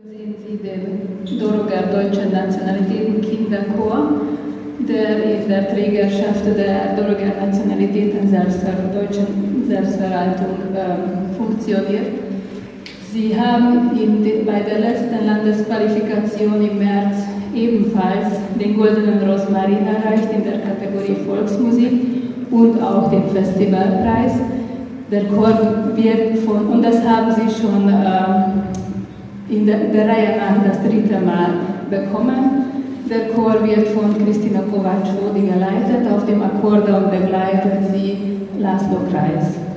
Sehen Sie den Doroger Deutschen Nationalitäten Kinderchor, der in der Trägerschaft der Doroger Nationalitäten Selbstver Deutschen Selbstverwaltung äh, funktioniert. Sie haben in, bei der letzten Landesqualifikation im März ebenfalls den Goldenen Rosmarin erreicht in der Kategorie Volksmusik und auch den Festivalpreis. Der Chor wird von, und das haben Sie schon äh, in der, der, Reihe nach das dritte Mal bekommen. Der Chor wird von Christina Kovac-Wodi geleitet. Auf dem Akkordeon begleitet sie Laszlo Kreis.